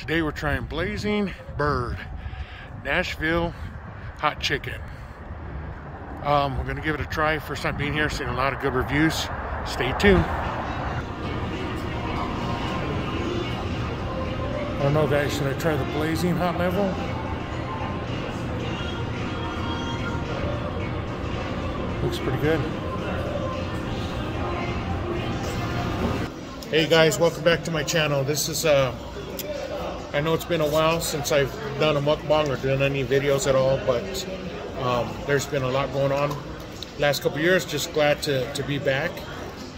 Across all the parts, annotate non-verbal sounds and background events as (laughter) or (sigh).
Today we're trying Blazing Bird Nashville Hot Chicken. Um, we're gonna give it a try. First time being here, seen a lot of good reviews. Stay tuned. I don't know guys, should I try the Blazing Hot level? Looks pretty good. Hey guys, welcome back to my channel. This is uh I know it's been a while since I've done a mukbang or done any videos at all, but um, there's been a lot going on last couple years. Just glad to, to be back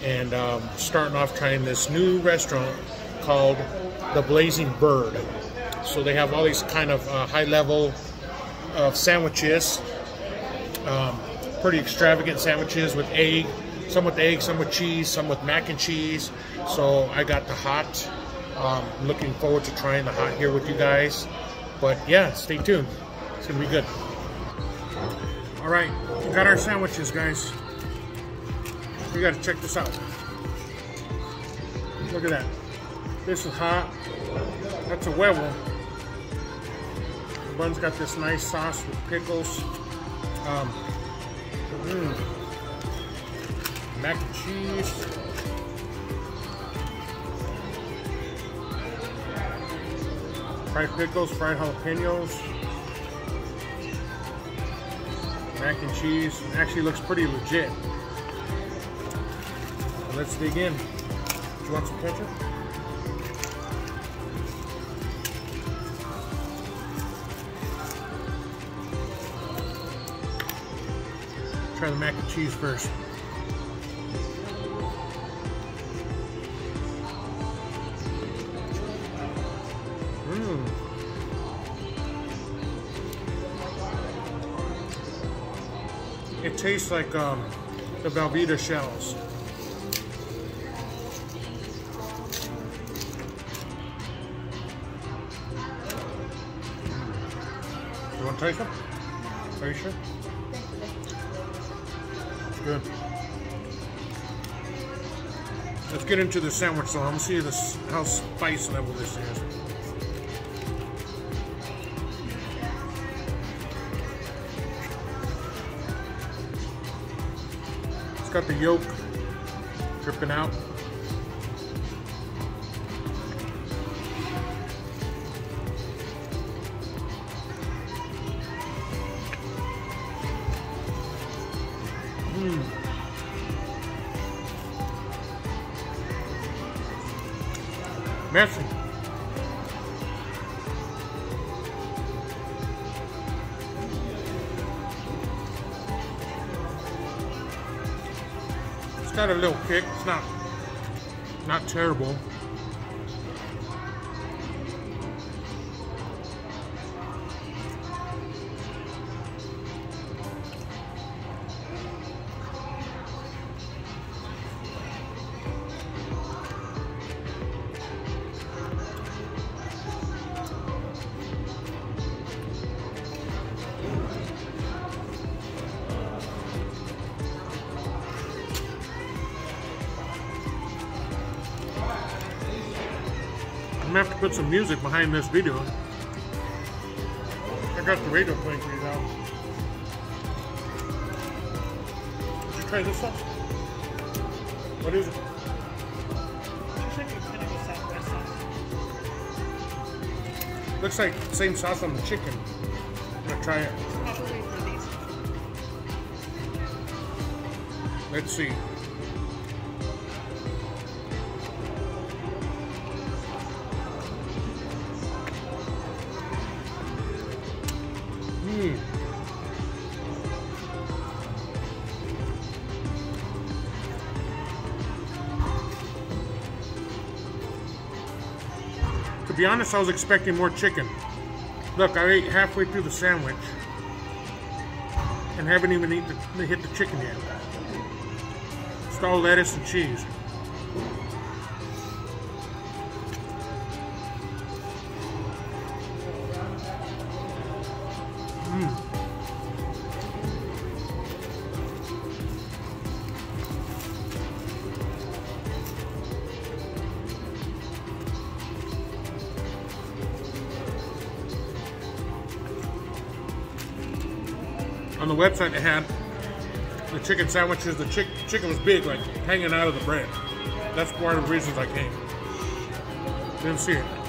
and um, starting off trying this new restaurant called the Blazing Bird. So they have all these kind of uh, high level sandwiches, um, pretty extravagant sandwiches with egg, some with egg, some with cheese, some with mac and cheese. So I got the hot um, looking forward to trying the hot here with you guys. But yeah, stay tuned. It's gonna be good. All right, we got our sandwiches, guys. We gotta check this out. Look at that. This is hot. That's a huevo. The bun's got this nice sauce with pickles. Um, mm, mac and cheese. Fried pickles, fried jalapenos, mac and cheese. It actually looks pretty legit. Let's dig in. Do you want some ketchup? Try the mac and cheese first. Tastes like um, the Velveeta shells. You want to taste them? Are you sure? Good. Let's get into the sandwich though. I'm gonna see this, how spice level this is. Got the yolk dripping out. Mm. Messy. It's little kick. It's not not terrible. I'm gonna have to put some music behind this video. I got the radio playing for you now. Did you try this sauce? What is it? Looks like the same sauce on the chicken. I'm gonna try it. Let's see. be honest, I was expecting more chicken. Look, I ate halfway through the sandwich and haven't even the, hit the chicken yet. It's all lettuce and cheese. Mmm. The website they had the chicken sandwiches. The chick, chicken was big, like hanging out of the bread. That's one of the reasons I came. Didn't see it.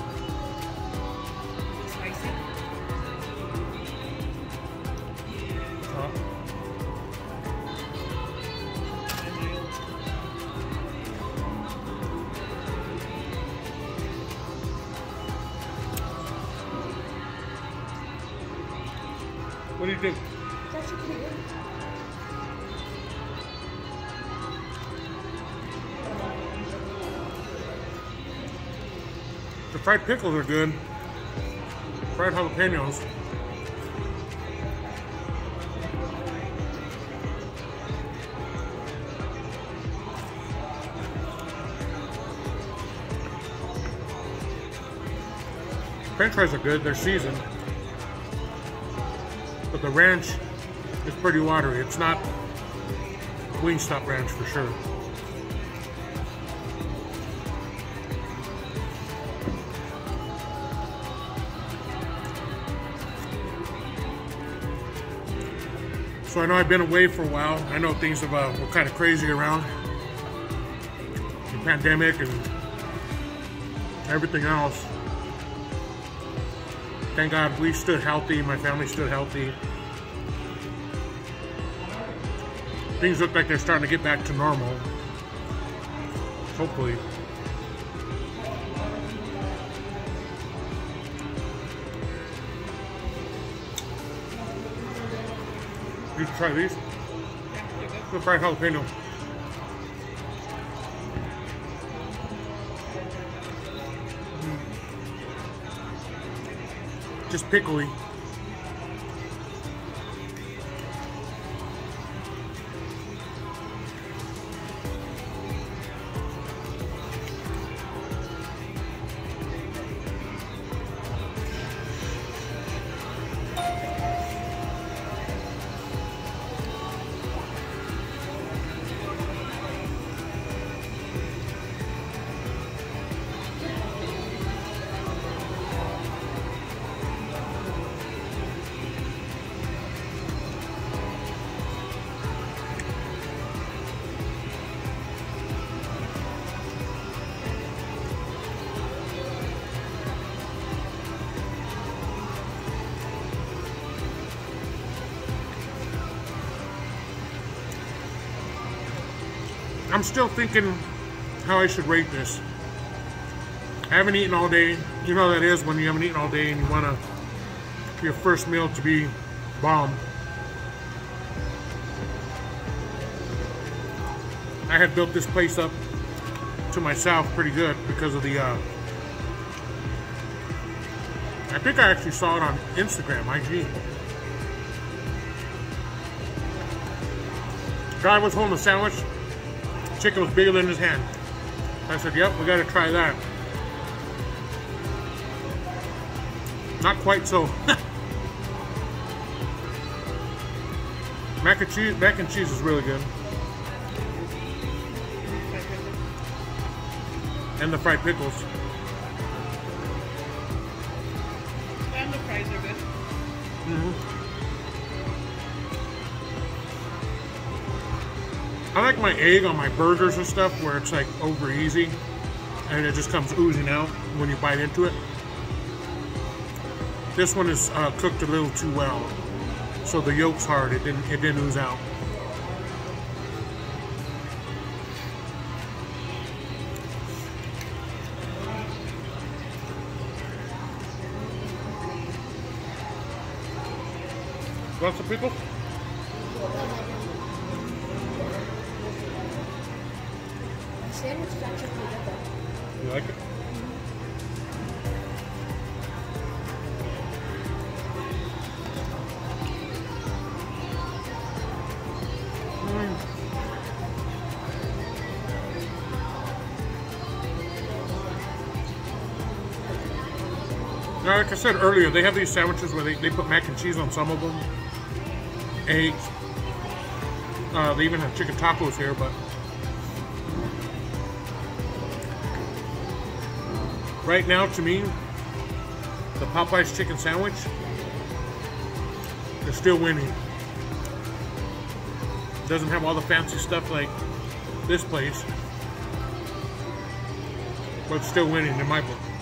Fried pickles are good. Fried jalapenos. French fries are good. They're seasoned. But the ranch is pretty watery. It's not Wingstop ranch for sure. So I know I've been away for a while. I know things have, uh, were kind of crazy around the pandemic and everything else. Thank God we stood healthy. My family stood healthy. Things look like they're starting to get back to normal. Hopefully. You should try these. The fried jalapeno. Mm. Just pickly. I'm still thinking how I should rate this. I haven't eaten all day. You know that is when you haven't eaten all day and you want to your first meal to be bomb. I had built this place up to myself pretty good because of the. Uh, I think I actually saw it on Instagram, IG. Guy was holding a sandwich. Chicken was bigger than his hand. I said, "Yep, we got to try that." Not quite so. (laughs) mac and cheese, mac and cheese is really good, and the fried pickles. And the fries are good. Mm-hmm. I like my egg on my burgers and stuff where it's like over easy, and it just comes oozing out when you bite into it. This one is uh, cooked a little too well, so the yolk's hard. It didn't it didn't ooze out. Want some pickles? Like it? Now, like I said earlier, they have these sandwiches where they, they put mac and cheese on some of them, eggs. Uh, they even have chicken tacos here, but right now, to me, the Popeyes chicken sandwich is still winning. It Doesn't have all the fancy stuff like this place. But still winning in my book.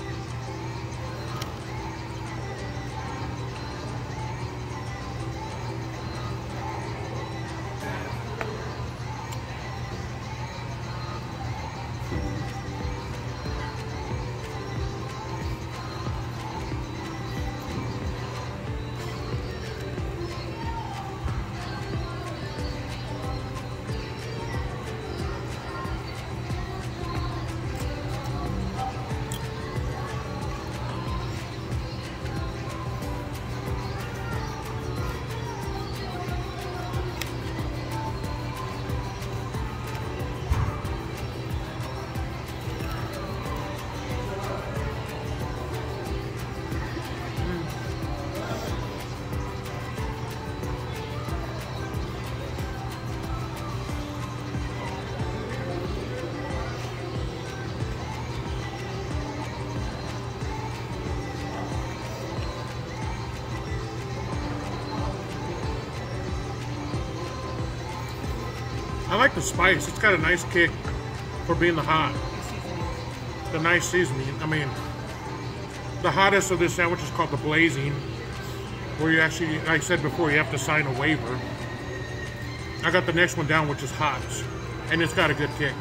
I like the spice. It's got a nice kick for being the hot. The nice seasoning. I mean, the hottest of this sandwich is called the blazing, where you actually, like I said before, you have to sign a waiver. I got the next one down, which is hot, and it's got a good kick.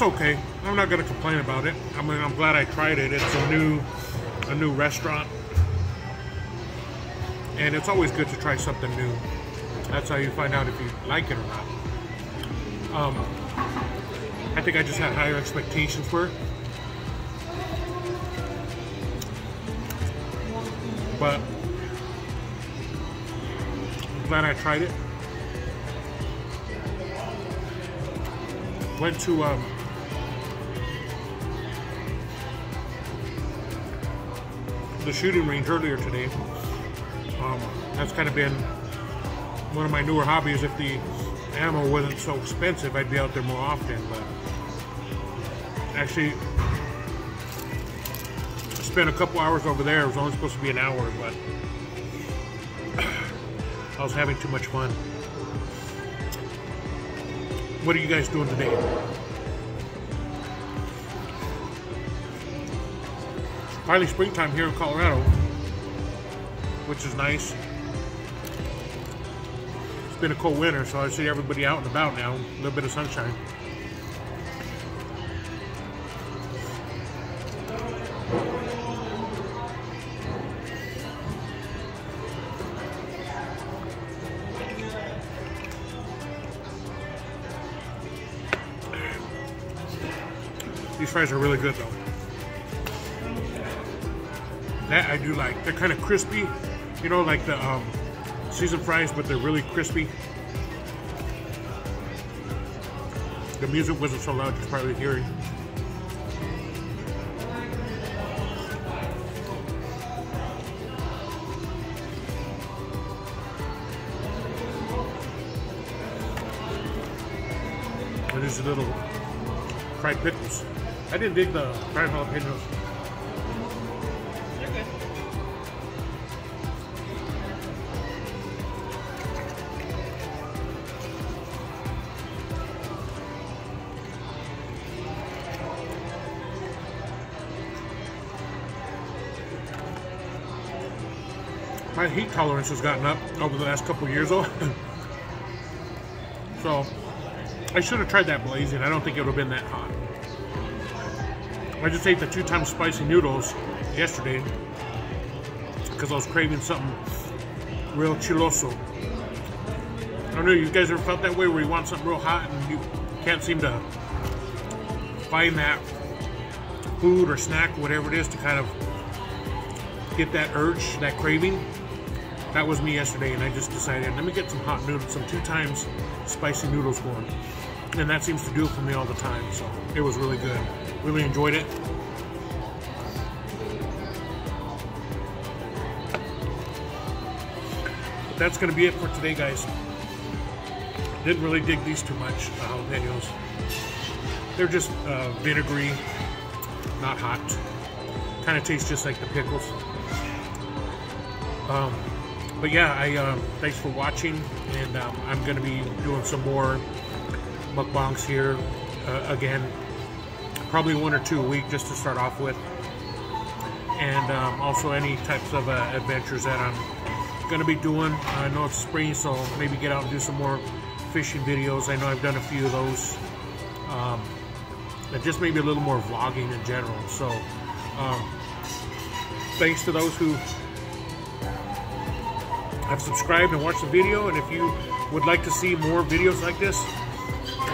It's okay. I'm not gonna complain about it. I mean, I'm glad I tried it. It's a new, a new restaurant, and it's always good to try something new. That's how you find out if you like it or not. Um, I think I just had higher expectations for it. But I'm glad I tried it. Went to um, the shooting range earlier today. Um, that's kind of been one of my newer hobbies. If the ammo wasn't so expensive, I'd be out there more often. But actually, I spent a couple hours over there. It was only supposed to be an hour, but (coughs) I was having too much fun. What are you guys doing today? Finally springtime here in Colorado, which is nice. It's been a cold winter, so I see everybody out and about now. A little bit of sunshine. These fries are really good though. That I do like. They're kind of crispy, you know, like the um, seasoned fries, but they're really crispy. The music wasn't so loud, you're probably hearing. And there's a little fried pickles. I didn't dig the fried jalapenos. My heat tolerance has gotten up over the last couple years though. so I should have tried that blazing. I don't think it would have been that hot. I just ate the two times spicy noodles yesterday because I was craving something real chiloso. I don't know, you guys ever felt that way where you want something real hot and you can't seem to find that food or snack, whatever it is, to kind of get that urge, that craving? That was me yesterday, and I just decided, let me get some hot noodles, some two times spicy noodles going. And that seems to do it for me all the time, so it was really good. Really enjoyed it. That's going to be it for today, guys. Didn't really dig these too much, the jalapenos. They're just uh, vinegary, not hot. Kind of tastes just like the pickles. Um, but yeah, I uh, thanks for watching, and um, I'm going to be doing some more mukbangs here uh, again, probably one or two a week just to start off with, and um, also any types of uh, adventures that I'm going to be doing. I know it's spring, so maybe get out and do some more fishing videos. I know I've done a few of those. Um, and just maybe a little more vlogging in general. So, um, thanks to those who have subscribed and watched the video. And if you would like to see more videos like this,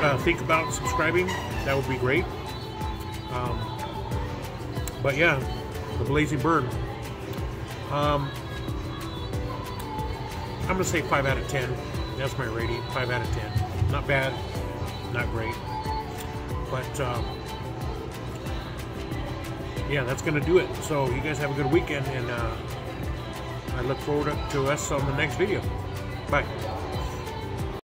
uh, think about subscribing. That would be great. Um, but yeah, the Blazing Bird. Um, I'm going to say 5 out of 10. That's my rating. 5 out of 10. Not bad, not great. But um, yeah, that's going to do it. So you guys have a good weekend, and uh, I look forward to us on the next video. Bye.